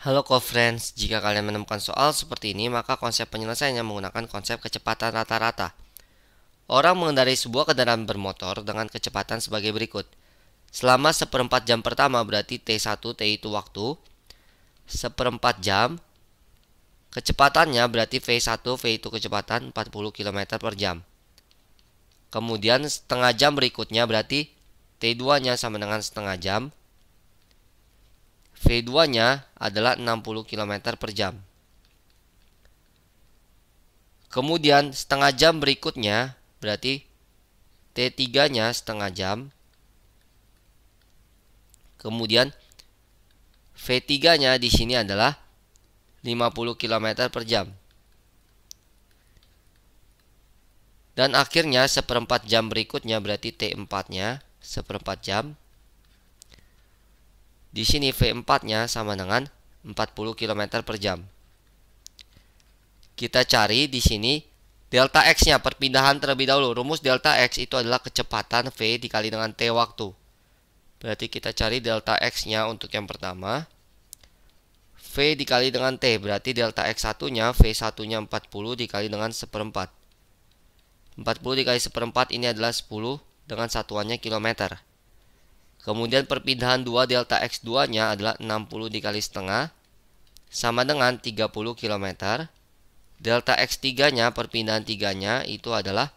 Halo co-friends, jika kalian menemukan soal seperti ini, maka konsep penyelesaiannya menggunakan konsep kecepatan rata-rata. Orang mengendarai sebuah kendaraan bermotor dengan kecepatan sebagai berikut. Selama seperempat jam pertama berarti T1, T itu waktu. Seperempat jam, kecepatannya berarti V1, V itu kecepatan 40 km per jam. Kemudian setengah jam berikutnya berarti T2 nya sama dengan setengah jam. V2-nya adalah 60 km per jam. Kemudian setengah jam berikutnya berarti T3-nya setengah jam. Kemudian V3-nya di sini adalah 50 km per jam. Dan akhirnya seperempat jam berikutnya berarti T4-nya seperempat jam. Di sini V4-nya sama dengan 40 km per jam. Kita cari di sini delta X-nya perpindahan terlebih dahulu. Rumus delta X itu adalah kecepatan V dikali dengan T waktu. Berarti kita cari delta X-nya untuk yang pertama. V dikali dengan T berarti delta X1-nya V1-nya 40 dikali dengan seperempat. 40 dikali seperempat ini adalah 10 dengan satuannya kilometer. Kemudian perpindahan 2 delta X2 nya adalah 60 dikali setengah sama dengan 30 km. Delta X3 nya perpindahan 3 nya itu adalah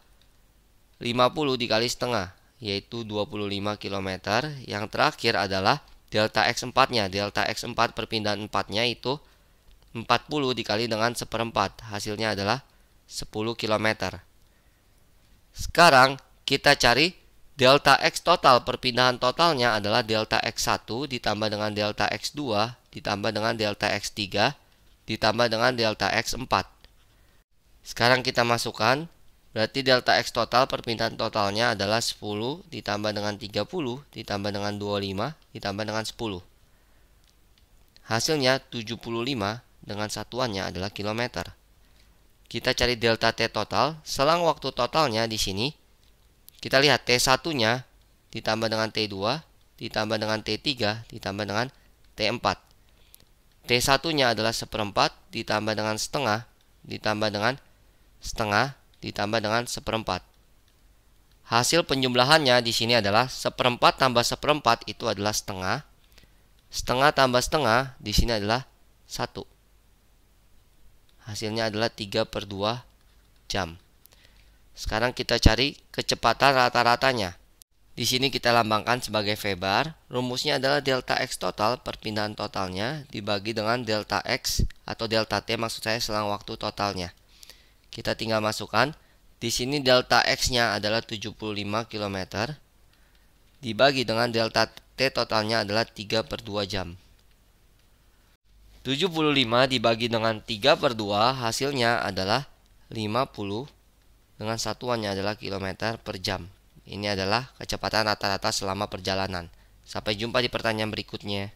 50 dikali setengah yaitu 25 km. Yang terakhir adalah delta X4 nya. Delta X4 perpindahan 4 nya itu 40 dikali dengan seperempat. Hasilnya adalah 10 km. Sekarang kita cari Delta X total perpindahan totalnya adalah delta X1 ditambah dengan delta X2 ditambah dengan delta X3 ditambah dengan delta X4. Sekarang kita masukkan berarti delta X total perpindahan totalnya adalah 10 ditambah dengan 30 ditambah dengan 25 ditambah dengan 10. Hasilnya 75 dengan satuannya adalah kilometer. Kita cari delta T total, selang waktu totalnya di sini kita lihat T1-nya ditambah dengan T2, ditambah dengan T3, ditambah dengan T4. T1-nya adalah seperempat, ditambah dengan setengah, ditambah dengan setengah, ditambah dengan seperempat. Hasil penjumlahannya di sini adalah seperempat tambah seperempat itu adalah setengah. Setengah tambah setengah di sini adalah satu. Hasilnya adalah 3 per 2 jam. Sekarang kita cari kecepatan rata-ratanya. Di sini kita lambangkan sebagai V bar. Rumusnya adalah delta X total, perpindahan totalnya, dibagi dengan delta X atau delta T maksud saya selang waktu totalnya. Kita tinggal masukkan. Di sini delta X-nya adalah 75 km. Dibagi dengan delta T totalnya adalah 3 per 2 jam. 75 dibagi dengan 3 per 2 hasilnya adalah 50 dengan satuannya adalah kilometer per jam. Ini adalah kecepatan rata-rata selama perjalanan. Sampai jumpa di pertanyaan berikutnya.